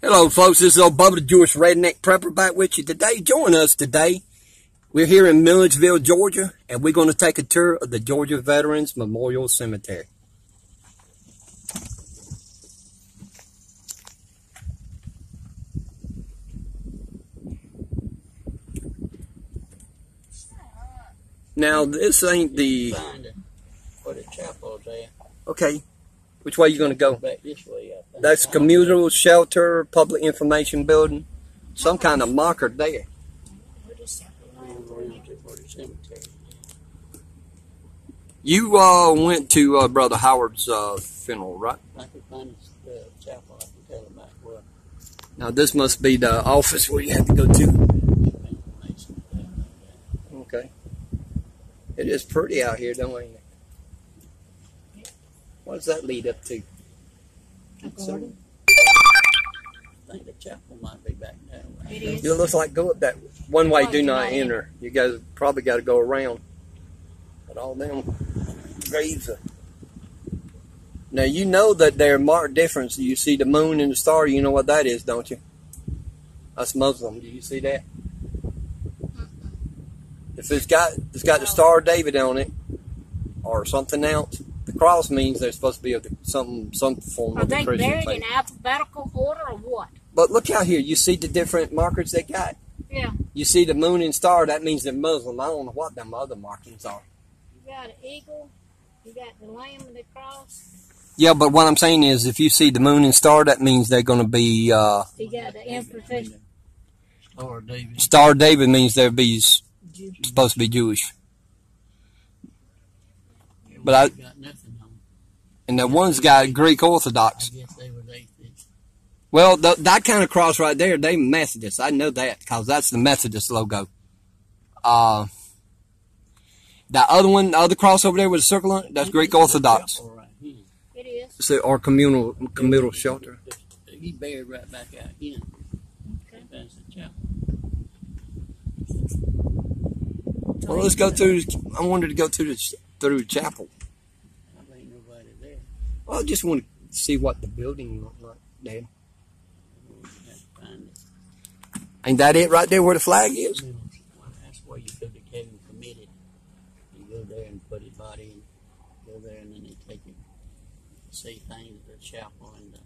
Hello, folks. This is old Bubba the Jewish Redneck Prepper back with you today. Join us today. We're here in Milledgeville, Georgia, and we're going to take a tour of the Georgia Veterans Memorial Cemetery. Now, this ain't the... Find it where the chapel's at. Okay, which way are you going to go? Back this way. That's communal shelter, public information building, some kind of marker there. Around to where the cemetery. You uh, went to uh, Brother Howard's uh, funeral, right? I can find the chapel. I can tell about what Now this must be the office where you have to go to. Okay. It is pretty out here, don't it? What does that lead up to? garden? I think the chapel might be back there. It is. It looks like go up that one way. Oh, Do do not not enter. You guys probably got to go around. But all them graves. Are... Now you know that they're marked difference. You see the moon and the star. You know what that is, don't you? That's Muslim. Do you see that? If it's got it's got the Star of David on it, or something else, the cross means there's supposed to be a, some some form Are of the they Christian buried faith. in alphabetical order or what? But look out here. You see the different markers they got. Yeah. You see the moon and star. That means they're Muslim. I don't know what them other markings are. You got an eagle. You got the lamb and the cross. Yeah, but what I'm saying is, if you see the moon and star, that means they're going to be uh, You got the emperor. Star David. Star David means they're be s- supposed to be Jewish. But I- got nothing on. And the one's got Greek Orthodox. guess they was atheists. Well, th- that kind of cross right there, they Methodist. I know that because that's the Methodist logo. Uh, that other one, the other cross over there with a circle on it, that's Greek Orthodox. Chapel right here. It is. So, or communal communal shelter. He buried right back out here. Okay. That's the chapel. Well, let's go through. I wanted to go through the through the chapel. I ain't nobody there. I just want to see what the building looked like. Have it. ain't that it right there where the flag is? That's where you go to Kevin committed. You go there and put his body in. Go there and then they take him see things at the chapel and the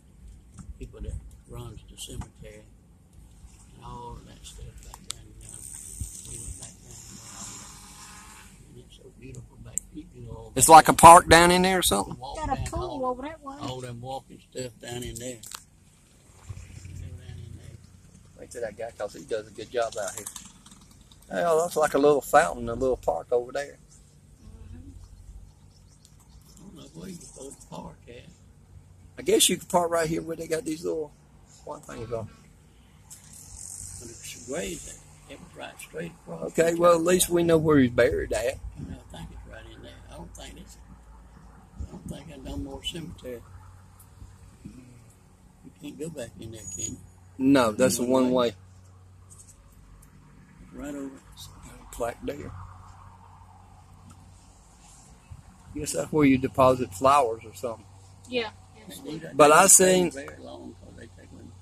people that runs the cemetery and all that stuff back there. And, uh, we went back there and, uh, and it's so beautiful back. You can go all It's back like a park down in there or something. Got a pool all, over that way. all them walking stuff down in there. Go down in there. Thank to that guy because he does a good job out here. Well, that's like a little fountain, a little park over there. I don't know where you go to park at. I guess you could park right here where they got these little white things on. But it's graves that it was right straight across. Okay, well at least we know where he's buried at. You I think it's right in there. I don't think it's. I don't think there's no more cemetery. You can't go back in there, can you? No, that's the one way. It's right over. Plaque there. Guess that's where you deposit flowers or something. Yeah. They But I don't stay seen- very long 'cause they take them.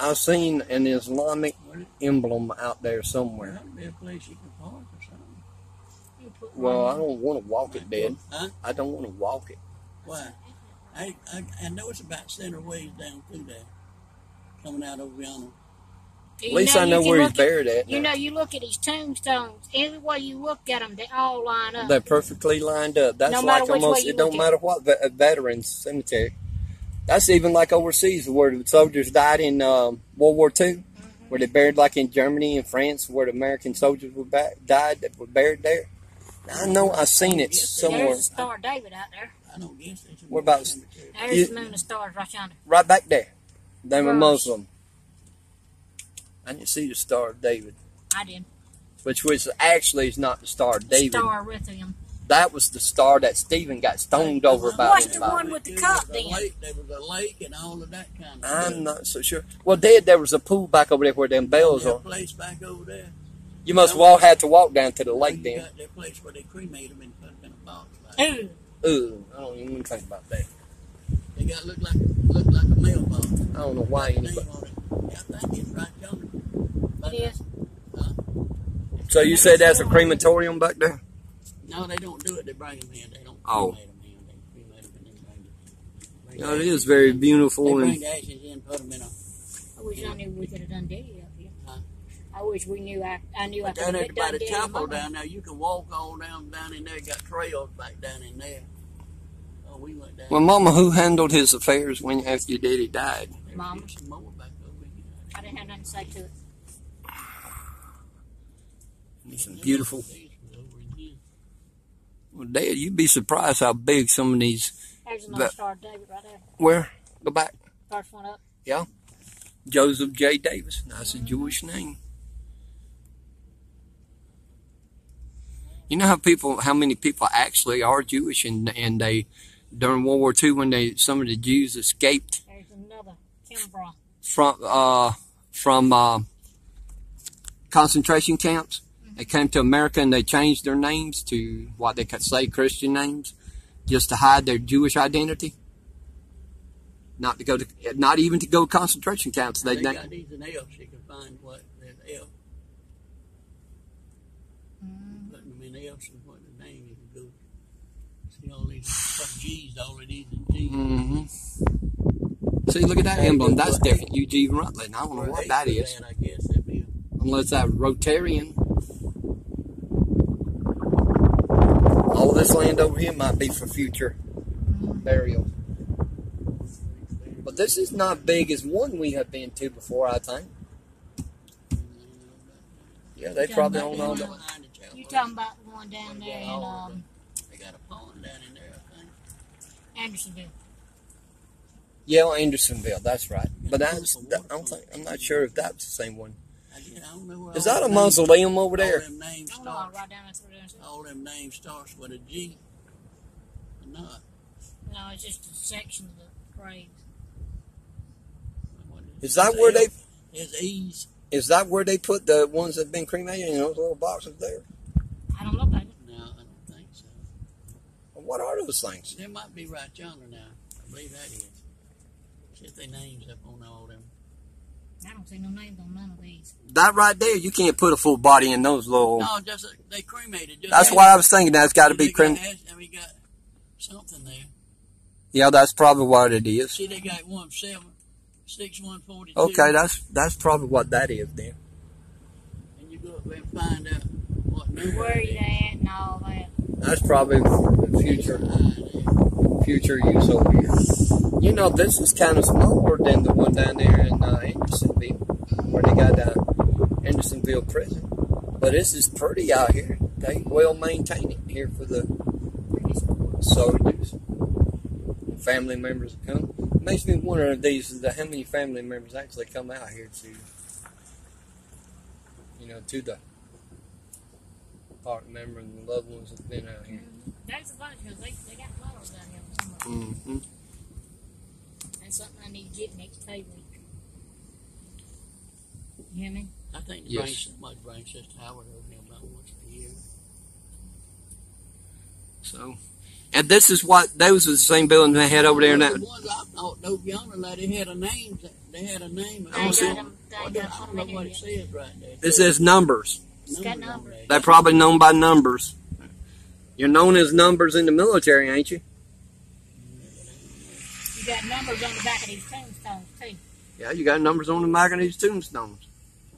I've seen an Islamic emblem out there there somewhere. ought to be a place you can park or something. Well, I don't want to walk it, Dad. Huh? I don't want to walk it. Why? I, I I know it's about center ways down through there, coming out over yonder. in. At least know, I know where he's look at- buried at. You now. know, you look at his tombstones. Every way you look at them, they all line up. They're perfectly lined up. That's No like almost. It don't matter what ve- a veterans cemetery. That's even like overseas where the soldiers died in um, World War II, where they buried like in Germany and France, where the American soldiers were ba- died that were buried there. I know I've seen it somewhere, There's a Star David out there. I don't guess there's a What about- cemetery. There's You- the moon and stars right yonder. right back there. They were Muslim. I didn't see the Star of David, I did. which was actually is not the Star of David. Star with him. That was the star that Stephen got stoned over about. What's the one with the There cup then? lake, there was a lake and all of that kind of I'm stuff. not so sure. Well, Dad, there was a pool back over there where them bells That are. place back over there. You must have all had to walk down to the lake you then. got that place where they cremate them and put them in a box. Like, Ooh, Ooh, I don't even think about that. They got look like look like a mailbox. I don't know why Name anybody. Yeah, I think it's right yonder. But, It is. Huh? So you said that's a crematorium back there? No, they don't do it. They bring them in. They don't Oh. cremate them in. They cremate them and then bring it. Bring Yeah, it the is ashes very in. beautiful They and bring the ashes in, put them in a. I wish I knew we could have done Diddy up here. Huh? I wish we knew I, I knew I But could down have there by done the chapel down there, you can walk all down down in there. Got trails back down in there. Oh, we went down. well, Mama, who handled his affairs when after your daddy died? There Mama. was Some more back over here. I didn't have nothing to say to it. Some beautiful. These were over in here. Dad, you'd be surprised how big some of these. There's another Star David right there. Where? Go back. First one up. Joseph J. Davis. That's a Jewish name. You know how people, how many people actually are Jewish, and and they during World War II when they some of the Jews escaped There's another Kimbra. from uh from uh, concentration camps. They came to America and they changed their names to what they could say Christian names, just to hide their Jewish identity. Not to go to, not even to go to concentration camps. They, They they got these in Elf. You can find what there's Elf. Mm. Putting them in Elf and what the name you can go. See all these what G's, all of is G's. hmm See, look at that emblem. That's different. Eugene Rutland. I don't know what that is. that put is. That, I guess be a Unless that Rotarian. This land over here might be for future burial. But this is not big as one we have been to before, I think. Yeah, they probably don't know that. You talking about the one down there in um, They got a pond down in there, I think. Andersonville? Yeah, Andersonville, that's right. But that's, that, I don't think, I'm not sure if that's the same one. I, guess- I don't know where Is all that a them mausoleum over there? all them names I start. Right down there through there. All them names starts with a G. Or not. No, it's just a section of the graves. What Is that where they, There's E's. is that where they put the ones that have been cremated in those little boxes there? I don't know, baby. No, I don't think so. What are those things? They might be right yonder now. I believe that is. See if they names up on all them. I don't see no names on none of these. That right there, you can't put a full body in those little. No, just uh, they cremated. Just That's why I was thinking that's got to be cremated. crem. ash- and we got something there. Yeah, that's probably what it is. See, they got one seven, six one forty two. Okay, that's that's probably what that is then. And you go up there and find out what. Where it you at and all that. That's probably the future future use over here. You know, this is kind of smaller than the one down there in uh, Andersonville, where they got uh, Andersonville prison. But this is pretty out here. They well maintain it here for the soldiers. Family members come. Makes me wonder if these how many family members actually come out here to, you know, to the park member and the loved ones have been out here. That's a bunch because they, they got flowers down here. for some of them. Mm-hmm. That's something I need to get next pay week. You hear me? I think the Yes. brain, somebody brain Sister Howard over here about once a year. So, and this is what those are the same building they had over there. The Now, ones I thought over yonder, like, they had a name. They had a name. They see. got them. They I don't know what it says right there. It says numbers. It's got Numbers on numbers. there. They're probably known by numbers. You're known as numbers in the military, ain't you? You got numbers on the back of these tombstones too. Yeah, you got numbers on the back of these tombstones.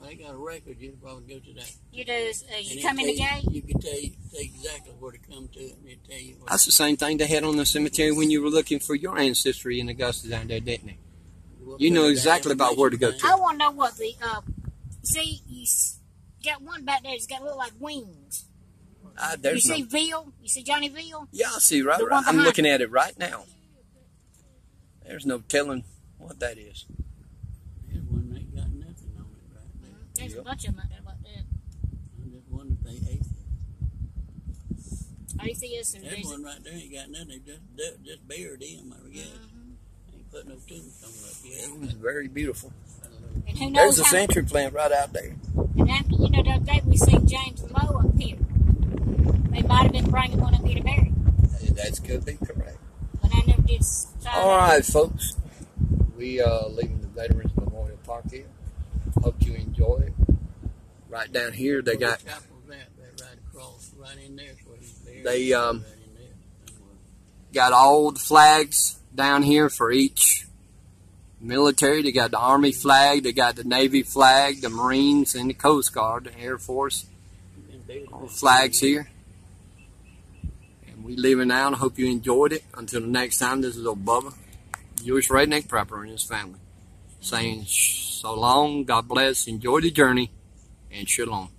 They got a record. You can probably go to that. You do. is, Uh, And you it come in the you- gate. You can tell you tell exactly where to come to, and it tell you. What, That's the same thing they had on the cemetery when you were looking for your ancestry in Augusta down there, didn't they? you know exactly about where to go information I want to know what the uh. See, you s- got one back there. It's got a look like wings. Ah, You there's no. see Veal? You see Johnny Veal? Yeah, I see right. Right. I'm behind looking at it right now. There's no telling what that is. There's one ain't got nothing on it right there. There's Yep. a bunch of them out there like that. I just wonder if they ate it. Atheists and There's one right there ain't got nothing. They just they just buried him. I guess. Mhm. Ain't put no tombstone up yet. It was very beautiful. And who There's a how? century plant right out there. And after you know the other day we seen James Lowe up here. They might have been bringing one up here to bury. That could be correct. But I never did. s- find All out. folks. We uh leaving the Veterans Memorial Park. park here. Hope you enjoy it. Right down here, they got the that right across, right in there, is where he's buried. They, um, Right in there, somewhere. got all the flags down here for each military. They got the Army flag, they got the Navy flag, the Marines, and the Coast Guard, the Air Force. All the flags here. And we leaving now. and I hope you enjoyed it. Until the next time, this is old Bubba, Jewish redneck prepper and his family, saying so long, God bless, enjoy the journey, and shalom.